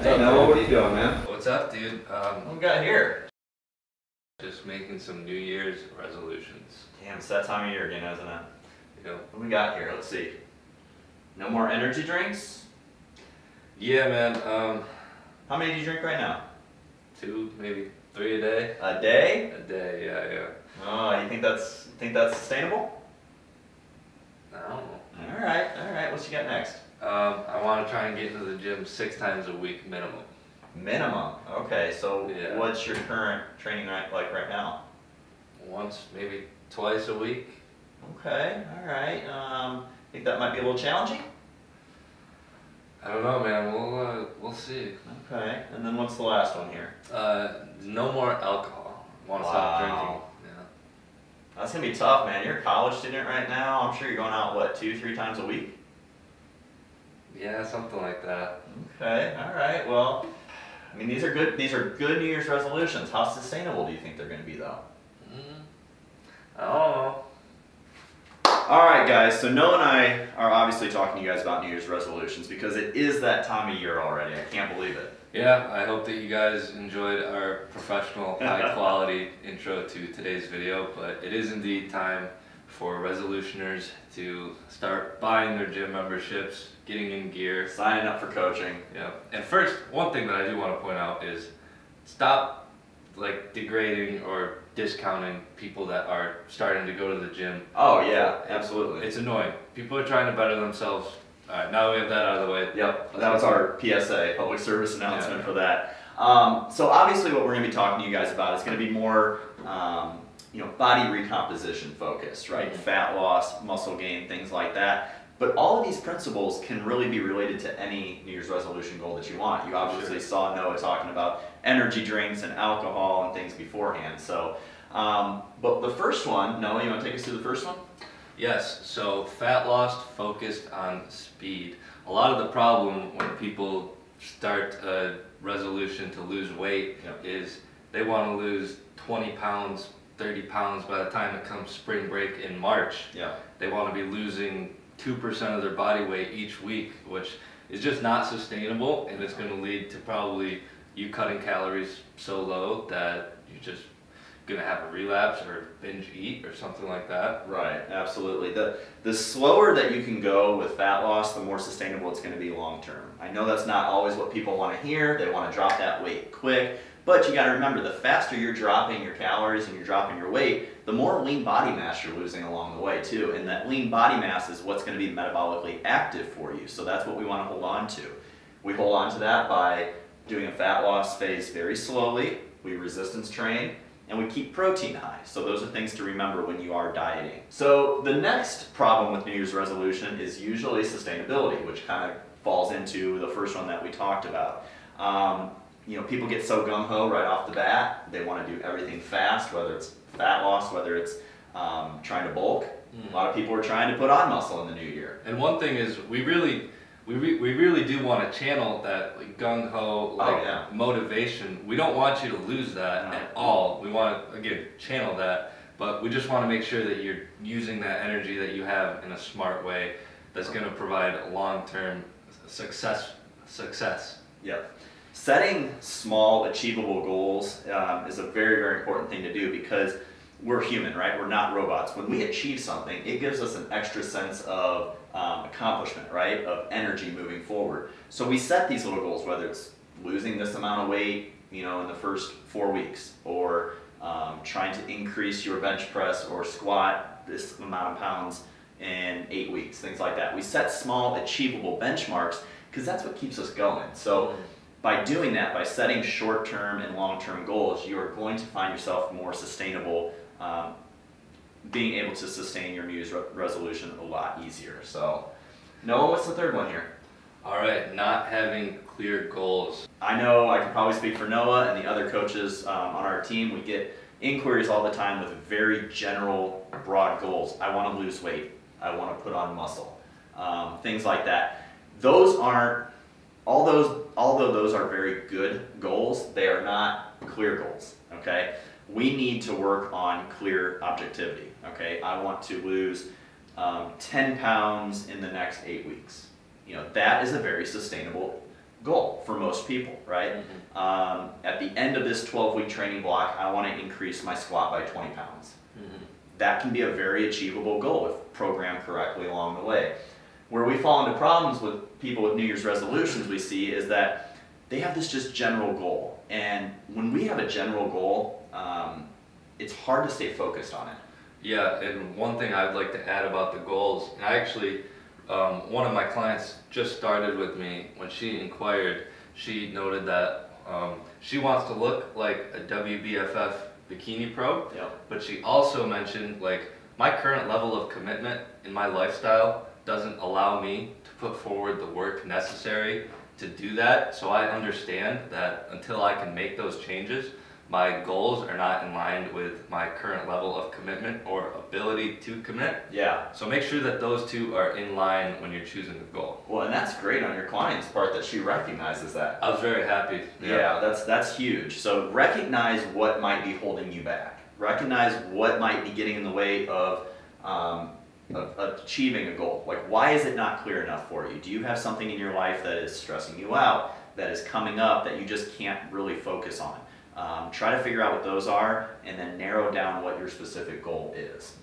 Hey Noah, what are you doing, man? What's up, dude? Um, What we got here? just making some New Year's resolutions. Damn, it's that time of year again, isn't it? You know? What we got here? Let's see. No more energy drinks? Yeah, man. Um, How many do you drink right now? two, maybe three a day. A day? A day, yeah, yeah. Oh, you think that's think that's sustainable? I don't know. All right, all right. What you got next? Um, I want to try and get into the gym six times a week minimum. Minimum. Okay, so Yeah. what's your current training like right now? Once, maybe twice a week. Okay, all right. Um, think that might be a little challenging. I don't know, man. We'll uh, we'll see. Okay, and then what's the last one here? Uh, no more alcohol. Want to stop drinking? Yeah. That's gonna be tough, man. You're a college student right now. I'm sure you're going out what two, three times a week. Yeah, something like that. Okay, all right. Well, I mean, these are good. These are good New Year's resolutions. How sustainable do you think they're going to be, though? Mm, I don't know. All right, guys. So Noah and I are obviously talking to you guys about New Year's resolutions because it is that time of year already. I can't believe it. Yeah, I hope that you guys enjoyed our professional, high quality intro to today's video, but it is indeed time for resolutioners to start buying their gym memberships, getting in gear. Signing up for coaching. Yeah. And first, one thing that I do want to point out is stop like degrading or discounting people that are starting to go to the gym. Oh yeah, absolutely. It's annoying. People are trying to better themselves. All right, now we have that out of the way. Yep, that was our PSA, public service announcement Yeah. for that. Um, so obviously, what we're going to be talking to you guys about is going to be more, um, you know, body recomposition focused, right? Mhm. Fat loss, muscle gain, things like that. But all of these principles can really be related to any New Year's resolution goal that you want. You obviously Sure. saw Noah talking about energy drinks and alcohol and things beforehand. So, um, but the first one, Noah, you want to take us through the first one? Yes, so fat loss focused on speed. A lot of the problem when people start a resolution to lose weight Yep. is they want to lose 20 pounds, 30 pounds by the time it comes spring break in March. Yeah. They want to be losing 2% of their body weight each week, which is just not sustainable and it's going to lead to probably you cutting calories so low that you're just going to have a relapse or binge eat or something like that. Right, absolutely. The the slower that you can go with fat loss, the more sustainable it's going to be long term. I know that's not always what people want to hear. They want to drop that weight quick, but you got to remember the faster you're dropping your calories and you're dropping your weight, the more lean body mass you're losing along the way too. And that lean body mass is what's going to be metabolically active for you. So that's what we want to hold on to. We hold on to that by doing a fat loss phase very slowly. We resistance train and we keep protein high. So those are things to remember when you are dieting. So the next problem with New Year's resolution is usually sustainability, which kind of falls into the first one that we talked about. Um, you know, people get so gung ho right off the bat. They want to do everything fast, whether it's fat loss, whether it's um, trying to bulk. A lot of people are trying to put on muscle in the new year. And one thing is, we really, we, re- we really do want to channel that like, gung ho like Oh, yeah. motivation. We don't want you to lose that No. at all. We want to again channel that, but we just want to make sure that you're using that energy that you have in a smart way that's going to provide long term success. Success. Yep. Setting small, achievable goals um, is a very, very important thing to do because we're human, right? We're not robots. When we achieve something, it gives us an extra sense of um, accomplishment, right? Of energy moving forward. So we set these little goals, whether it's losing this amount of weight, you know, in the first four weeks, or um, trying to increase your bench press or squat this amount of pounds in eight weeks, things like that. We set small, achievable benchmarks because that's what keeps us going. So by doing that, by setting short-term and long-term goals, you are going to find yourself more sustainable, um, being able to sustain your New Year's re- resolution a lot easier. So, Noah, what's the third one here? All right, not having clear goals. I know I can probably speak for Noah and the other coaches um, on our team. We get inquiries all the time with very general, broad goals. I want to lose weight. I want to put on muscle. Um, things like that. Those aren't all those. Although those are very good goals, they are not clear goals. Okay, we need to work on clear objectivity. Okay, I want to lose um, 10 pounds in the next eight weeks. You know that is a very sustainable goal for most people, right? Um, at the end of this 12 week training block, I want to increase my squat by 20 pounds. That can be a very achievable goal if programmed correctly along the way. Where we fall into problems with people with New Year's resolutions, we see is that they have this just general goal. And when we have a general goal, um, it's hard to stay focused on it. Yeah, and one thing I'd like to add about the goals, and I actually, um, one of my clients just started with me. When she inquired, she noted that um, she wants to look like a WBFF bikini pro, Yep. but she also mentioned like my current level of commitment in my lifestyle doesn't allow me to put forward the work necessary to do that. So I understand that until I can make those changes, my goals are not in line with my current level of commitment or ability to commit. Yeah. So make sure that those two are in line when you're choosing a goal. Well, and that's great on your client's part that she recognizes that. I was very happy. Yeah, that's that's huge. So recognize what might be holding you back. Recognize what might be getting in the way of, um, of achieving a goal. Like, why is it not clear enough for you? Do you have something in your life that is stressing you out, that is coming up that you just can't really focus on? Um, try to figure out what those are, and then narrow down what your specific goal is.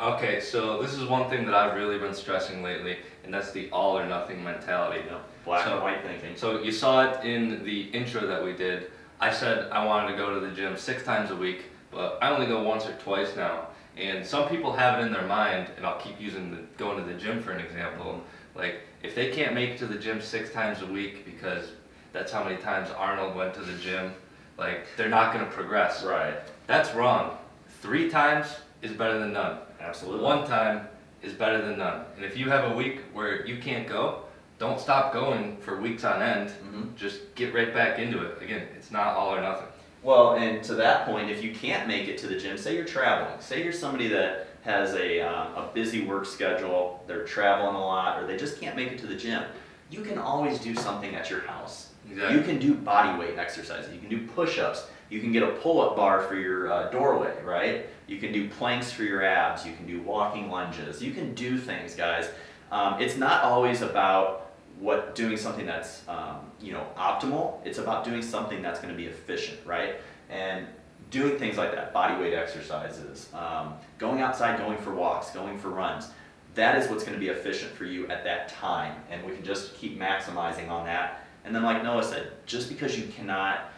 Okay, so this is one thing that I've really been stressing lately, and that's the all or nothing mentality. You know, black So- and white thinking. So you saw it in the intro that we did. I said I wanted to go to the gym six times a week, but I only go once or twice now. And some people have it in their mind, and I'll keep using the going to the gym for an example. Like if they can't make it to the gym six times a week because that's how many times Arnold went to the gym, like they're not going to progress. Right. That's wrong. Three times is better than none. Absolutely. One time is better than none. And if you have a week where you can't go, don't stop going for weeks on end. Mhm. Just get right back into it. Again, it's not all or nothing. Well, and to that point, if you can't make it to the gym, say you're traveling, say you're somebody that has a, um, a busy work schedule, they're traveling a lot, or they just can't make it to the gym, you can always do something at your house. Exactly. You can do body weight exercises, you can do push ups, you can get a pull up bar for your uh, doorway, right? You can do planks for your abs, you can do walking lunges, you can do things, guys. Um, it's not always about what doing something that's um, you know optimal. It's about doing something that's going to be efficient, right? And doing things like that, body weight exercises, um, going outside, going for walks, going for runs. That is what's going to be efficient for you at that time, and we can just keep maximizing on that. And then, like Noah said, just because you cannot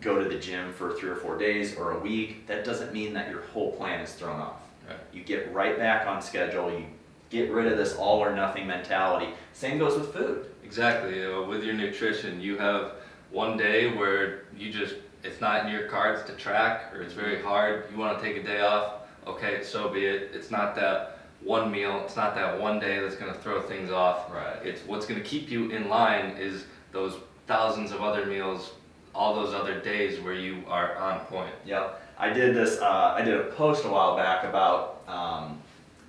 go to the gym for three or four days or a week, that doesn't mean that your whole plan is thrown off. Right. You get right back on schedule. You get rid of this all or nothing mentality. Same goes with food. Exactly. You know, with your nutrition, you have one day where you just it's not in your cards to track or it's very hard. You want to take a day off. Okay, so be it. It's not that one meal. It's not that one day that's going to throw things off. Right. It's what's going to keep you in line is those thousands of other meals, all those other days where you are on point. Yep. I did this. Uh, I did a post a while back about um,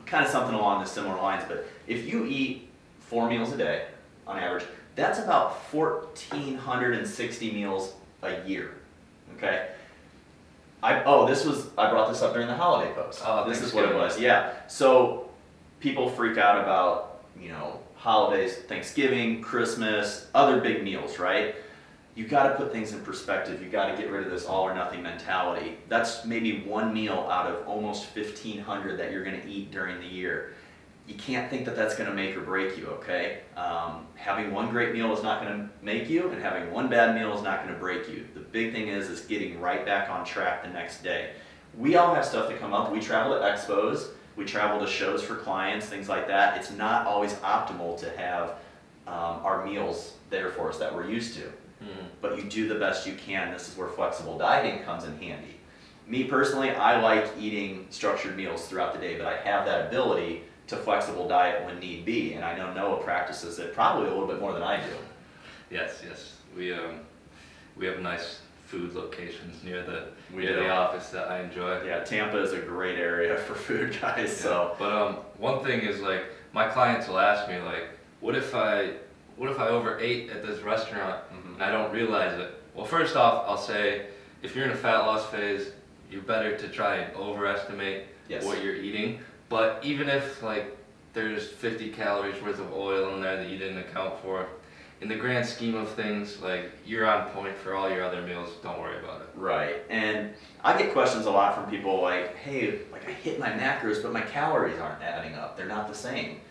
kind of something along the similar lines. But if you eat four meals a day on average, that's about 1,460 meals a year. Okay. I oh this was I brought this up during the holiday post. Oh, this is what it was. Yeah. So people freak out about you know holidays, Thanksgiving, Christmas, other big meals, right? You got to put things in perspective. You got to get rid of this all or nothing mentality. That's maybe one meal out of almost 1,500 that you're going to eat during the year. You can't think that that's going to make or break you, okay? Um, having one great meal is not going to make you, and having one bad meal is not going to break you. The big thing is is getting right back on track the next day. We all have stuff to come up. We travel to expos, we travel to shows for clients, things like that. It's not always optimal to have um, our meals there for us that we're used to but you do the best you can. This is where flexible dieting comes in handy. Me personally, I like eating structured meals throughout the day, but I have that ability to flexible diet when need be, and I know Noah practices it probably a little bit more than I do. Yes, yes. We um we have nice food locations near the We near do. the office that I enjoy. Yeah, Tampa is a great area for food, guys. So But um, one thing is like my clients will ask me like, what if I, what if I overate at this restaurant Mhm. And I don't realize it? Well, first off, I'll say if you're in a fat loss phase, you're better to try and overestimate yes, what you're eating. But even if like there's 50 calories worth of oil in there that you didn't account for, in the grand scheme of things, like you're on point for all your other meals. Don't worry about it. Right. And I get questions a lot from people like, hey, like I hit my macros, but my calories aren't adding up. They're not the same.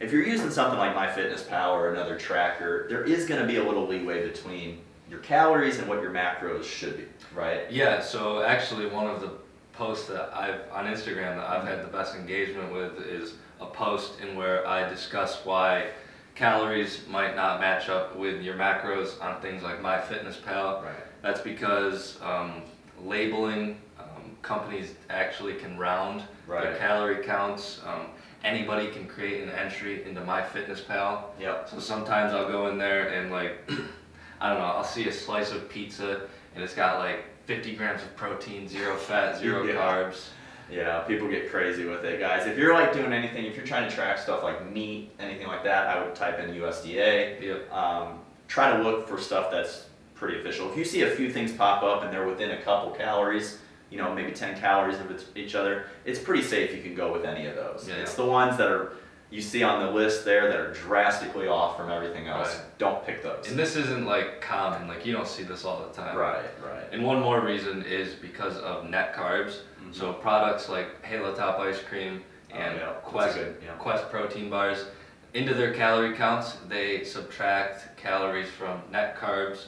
If you're using something like MyFitnessPal or another tracker, there is going to be a little leeway between your calories and what your macros should be, right? Yeah. So actually, one of the posts that I've on Instagram that I've had the best engagement with is a post in where I discuss why calories might not match up with your macros on things like MyFitnessPal. Right. That's because um, labeling um, companies actually can round their calorie counts. Um, anybody can create an entry into MyFitnessPal. Yep. So sometimes I'll go in there and like, I don't know, I'll see a slice of pizza and it's got like 50 grams of protein, zero fat, zero Yeah. carbs. Yeah, people get crazy with it, guys. If you're like doing anything, if you're trying to track stuff like meat, anything like that, I would type in USDA. Yep. Um, try to look for stuff that's pretty official. If you see a few things pop up and they're within a couple calories, you know, maybe 10 calories of each- each other, it's pretty safe. You can go with any of those. Yeah. It's the ones that are you see on the list there that are drastically off from everything else. Right. Don't pick those. And this isn't like common, like you don't see this all the time. right, right. And one more reason is because of net carbs. Mhm. So products like Halo Top ice cream Oh, and yeah, Quest good- yeah. Quest protein bars, into their calorie counts, they subtract calories from net carbs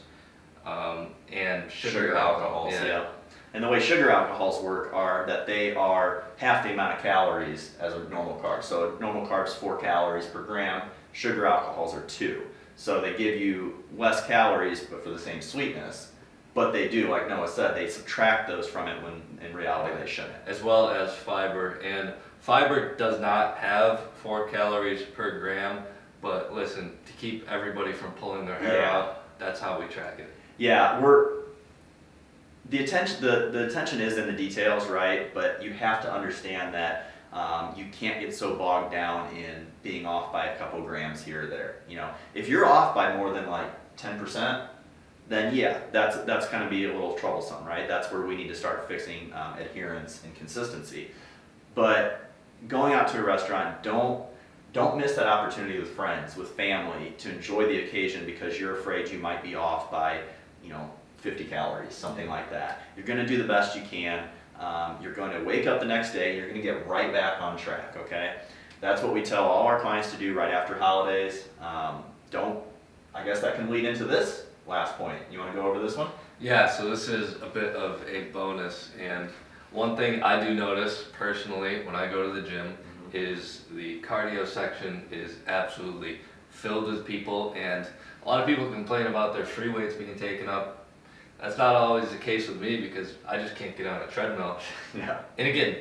um, and sugar, alcohols, Yeah. yeah. And the way sugar alcohols work are that they are half the amount of calories as a normal carb. So normal carbs four calories per gram. Sugar alcohols are two. So they give you less calories, but for the same sweetness. But they do, like Noah said, they subtract those from it when in reality they shouldn't. as well as fiber. And fiber does not have four calories per gram, but listen, to keep everybody from pulling their hair Yeah. out, that's how we track it. Yeah, we're the attention the, the attention is in the details, right? But you have to understand that um, you can't get so bogged down in being off by a couple grams here or there. You know, if you're off by more than like ten percent, then yeah, that's that's going to be a little troublesome, right? That's where we need to start fixing um, adherence and consistency. But going out to a restaurant, don't don't miss that opportunity with friends, with family, to enjoy the occasion because you're afraid you might be off by, you know, 50 calories, something like that. You're going to do the best you can. Um, you're going to wake up the next day and you're going to get right back on track, okay? That's what we tell all our clients to do right after holidays. Um, don't, I guess that can lead into this last point. You want to go over this one? Yeah, so this is a bit of a bonus. And one thing I do notice personally when I go to the gym is the cardio section is absolutely filled with people. And a lot of people complain about their free weights being taken up. That's not always the case with me because I just can't get on a treadmill. Yeah. And again,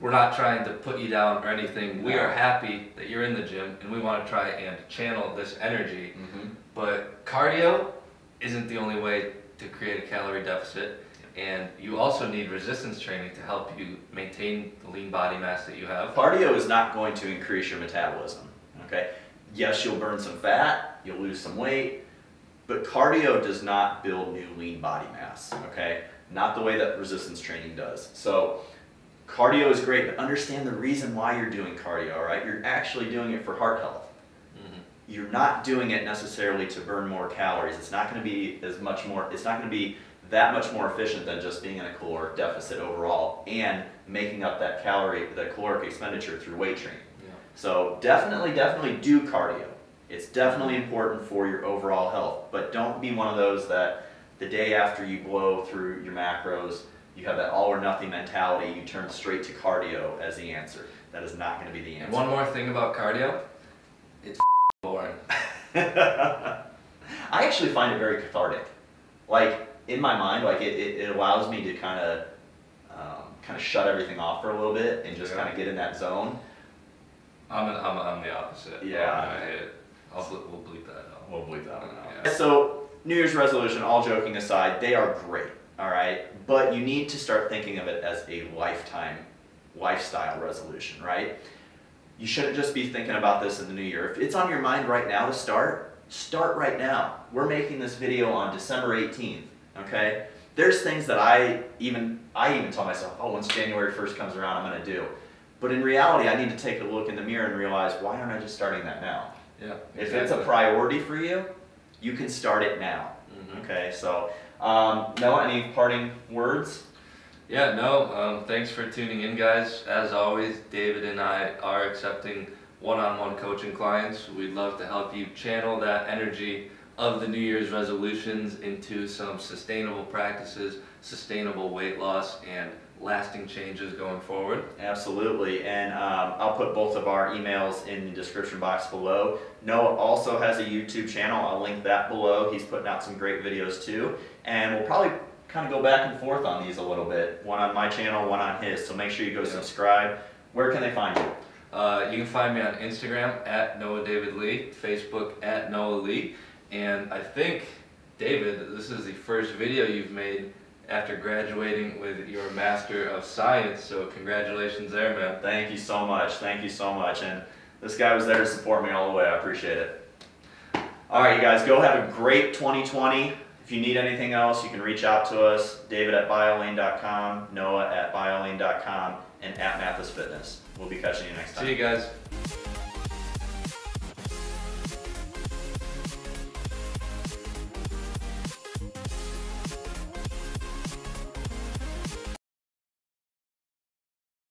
we're not trying to put you down or anything. We are happy that you're in the gym and we want to try and channel this energy. Mm-hmm. But cardio isn't the only way to create a calorie deficit. And you also need resistance training to help you maintain the lean body mass that you have. Cardio is not going to increase your metabolism. Okay. Yes, you'll burn some fat, you'll lose some weight, but cardio does not build new lean body mass. Okay. Not the way that resistance training does. So, cardio is great, but understand the reason why you're doing cardio. All right. You're actually doing it for heart health. Mhm. You're not doing it necessarily to burn more calories. It's not going to be as much more. It's not going to be that much more efficient than just being in a caloric deficit overall and making up that calorie, the caloric expenditure through weight training. Yeah. So definitely, definitely do cardio. It's definitely important for your overall health, but don't be one of those that the day after you blow through your macros, you have that all or nothing mentality. You turn straight to cardio as the answer. That is not going to be the And answer. one more thing about cardio, it's boring. I actually find it very cathartic. Like in my mind, like it, it, it allows me to kind of um, kind of shut everything off for a little bit and just Yeah. kind of get in that zone. I'm, an, I'm, I'm the opposite. Yeah. I hate it. I'll, ble- we'll bleep that out. We'll believe that one Yeah. So New Year's resolution, all joking aside, they are great. All right, but you need to start thinking of it as a lifetime lifestyle resolution, right? You shouldn't just be thinking about this in the new year. If it's on your mind right now to start, start right now. We're making this video on December 18th, okay? There's things that I even I even tell myself, oh, once January 1st comes around, I'm gonna do. But in reality, I need to take a look in the mirror and realize, why aren't I just starting that now? Yeah. If it's a priority for you, you can start it now. Mhm. Okay, so um, Noah, any parting words? Yeah, no, um, thanks for tuning in, guys. As always, David and I are accepting one on one coaching clients. We'd love to help you channel that energy of the New Year's resolutions into some sustainable practices, sustainable weight loss, and lasting changes going forward. Absolutely, and um, I'll put both of our emails in the description box below. Noah also has a YouTube channel. I'll link that below. He's putting out some great videos too, and we'll probably kind of go back and forth on these a little bit. One on my channel, one on his. So make sure you go Yeah. subscribe. Where can they find you? Uh, you can find me on Instagram at Noah David Lee, Facebook at Noah Lee, and I think, David, this is the first video you've made after graduating with your Master of Science, so congratulations there, man. Thank you so much. Thank you so much. And this guy was there to support me all the way. I appreciate it. All right, you guys, go have a great 2020. If you need anything else, you can reach out to us. David at biolayne.com, Noah at biolayne.com, and at Mathas Fitness. We'll be catching you next time. See you guys.